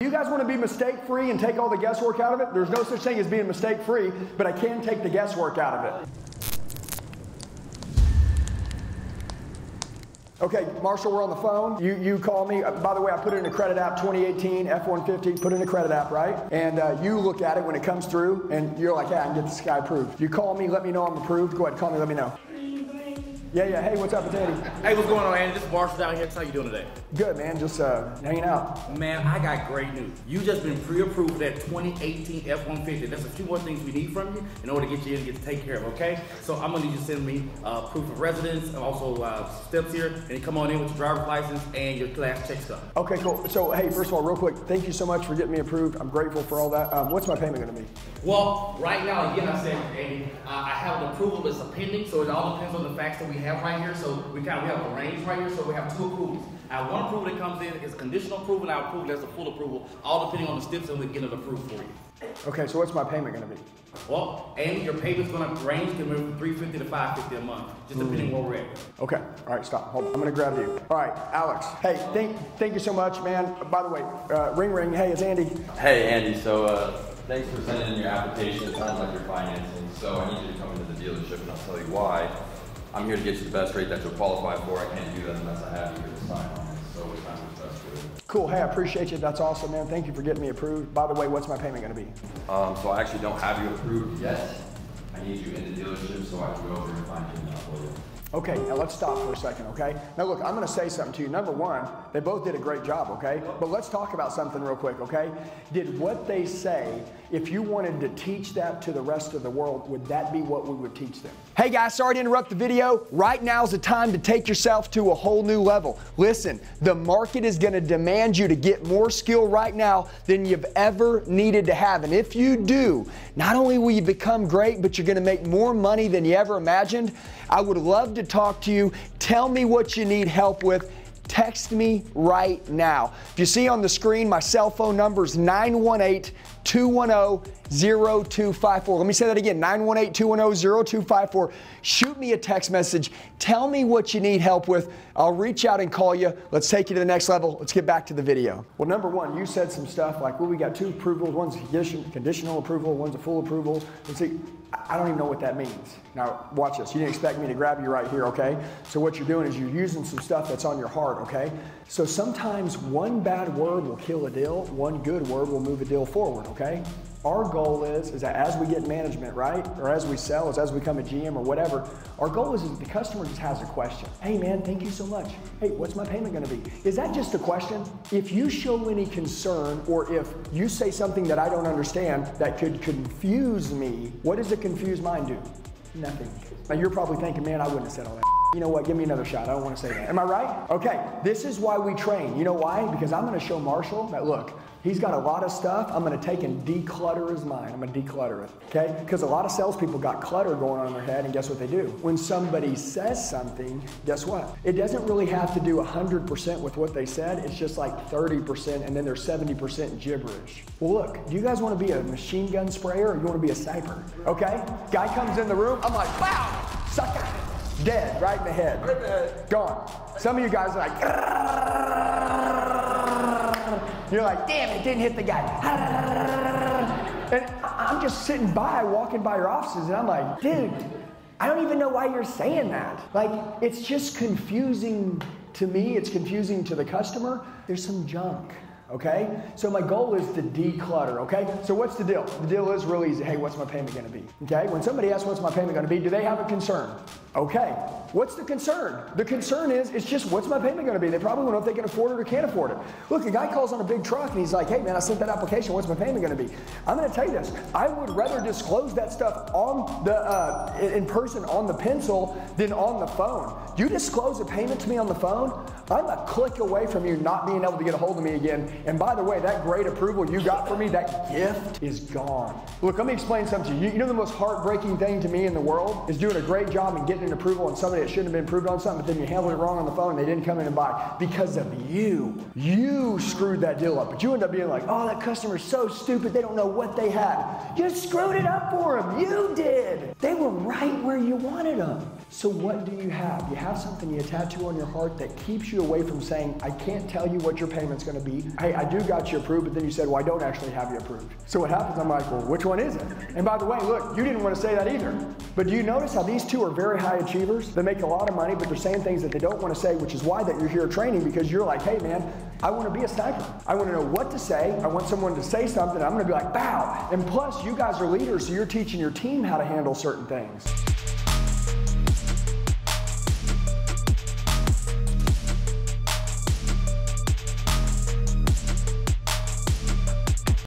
You guys want to be mistake free and take all the guesswork out of it? There's no such thing as being mistake free, but I can take the guesswork out of it. Okay, Marshall, we're on the phone. You you call me. Uh, by the way, I put it in a credit app 2018 F-150. Put in a credit app, right? And uh, you look at it when it comes through, and you're like, yeah, I can get this guy approved. You call me, let me know I'm approved. Go ahead, call me, let me know. Yeah, yeah. Hey, what's up, it's Andy? Hey, what's going on, Andy? This is Marshall down here. How you doing today? Good, man. Just uh, hanging out. Man, I got great news. You just been pre-approved for that 2018 F-150. That's a few more things we need from you in order to get you in and get to take care of, okay? So I'm gonna need you to send me uh, proof of residence and also uh, steps here, and come on in with your driver's license and your class check stuff. Okay, cool. So, hey, first of all, real quick, thank you so much for getting me approved. I'm grateful for all that. Um, what's my payment gonna be? Well, right now, again, I said, Andy, uh, I have an approval. It's a pending, so it all depends on the facts that we have right here. So we kind of we have a range right here, so we have two approvals. I have one approval that comes in is conditional approval, and our approval that's a full approval, all depending on the steps and we get it approved for you. Okay, so what's my payment gonna be? Well, and your payment's gonna range from 350 to 550 a month, just depending where we're at. Okay, all right, stop. Hold on. I'm gonna grab you. All right, Alex. Hey, thank thank you so much, man. By the way, uh, ring ring. Hey, it's Andy. Hey, Andy. So, uh, thanks for sending in your application. It sounds like you're financing. So, I need you to come into the dealership, and I'll tell you why. I'm here to get you the best rate that you'll qualify for. I can't do that unless I have you to sign on it. So, what time is best for you? Cool. Hey, I appreciate you. That's awesome, man. Thank you for getting me approved. By the way, what's my payment gonna be? Um, so, I actually don't have you approved yet. I need you in the dealership so I can go over and find you now for you. Okay, now let's stop for a second, okay? Now look, I'm gonna say something to you. Number one, they both did a great job, okay? But let's talk about something real quick, okay? Did what they say, if you wanted to teach that to the rest of the world, would that be what we would teach them? Hey guys, sorry to interrupt the video. Right now is the time to take yourself to a whole new level. Listen, the market is gonna demand you to get more skill right now than you've ever needed to have. And if you do, not only will you become great, but you're gonna make more money than you ever imagined. I would love to talk to you. Tell me what you need help with. Text me right now. If you see on the screen, my cell phone number is 918 210 0254. Let me say that again 918 210 0254. Shoot me a text message. Tell me what you need help with. I'll reach out and call you. Let's take you to the next level. Let's get back to the video. Well, number one, you said some stuff like, well, we got two approvals. One's condition, conditional approval, one's a full approval. And see, I don't even know what that means. Now, watch this. You didn't expect me to grab you right here, okay? So, what you're doing is you're using some stuff that's on your heart, okay? So, sometimes one bad word will kill a deal, one good word will move a deal forward, okay? Our goal is, is that as we get management, right? Or as we sell, as, as we become a GM or whatever, our goal is, is the customer just has a question. Hey man, thank you so much. Hey, what's my payment gonna be? Is that just a question? If you show any concern or if you say something that I don't understand that could confuse me, what does a confused mind do? Nothing. Now you're probably thinking, man, I wouldn't have said all that. You know what? Give me another shot. I don't want to say that. Am I right? Okay. This is why we train. You know why? Because I'm going to show Marshall that look, He's got a lot of stuff. I'm going to take and declutter his mind. I'm going to declutter it. Okay? Because a lot of salespeople got clutter going on in their head, and guess what they do? When somebody says something, guess what? It doesn't really have to do 100% with what they said. It's just like 30%, and then there's 70% gibberish. Well, look, do you guys want to be a machine gun sprayer or you want to be a sniper? Okay? Guy comes in the room, I'm like, wow. Dead, right in the head. Right in the head. Gone. Some of you guys are like, you're like, damn, it didn't hit the guy. And I'm just sitting by, walking by your offices, and I'm like, dude, I don't even know why you're saying that. Like, it's just confusing to me, it's confusing to the customer. There's some junk okay? So my goal is to declutter, okay? So what's the deal? The deal is really easy. Hey, what's my payment gonna be? Okay? When somebody asks what's my payment gonna be, do they have a concern? Okay. What's the concern? The concern is, it's just what's my payment gonna be? They probably to know if they can afford it or can't afford it. Look, a guy calls on a big truck and he's like, hey man, I sent that application, what's my payment gonna be? I'm gonna tell you this, I would rather disclose that stuff on the, uh, in person on the pencil than on the phone. You disclose a payment to me on the phone, I'm a click away from you not being able to get a hold of me again. And by the way, that great approval you got for me, that gift is gone. Look, let me explain something to you. You know the most heartbreaking thing to me in the world is doing a great job and getting an approval on somebody that shouldn't have been approved on something, but then you handled it wrong on the phone and they didn't come in and buy because of you. You screwed that deal up. But you end up being like, oh, that customer's so stupid, they don't know what they had. You screwed it up for them. You did. They were right where you wanted them. So what do you have? You have something you tattoo on your heart that keeps you away from saying, I can't tell you what your payment's gonna be. Hey, I do got you approved, but then you said, well, I don't actually have you approved. So what happens, I'm like, well, which one is it? And by the way, look, you didn't want to say that either. But do you notice how these two are very high achievers? They make a lot of money, but they're saying things that they don't want to say, which is why that you're here training because you're like, hey man, I want to be a sniper. I want to know what to say. I want someone to say something. I'm to be like, bow. And plus, you guys are leaders, so you're teaching your team how to handle certain things.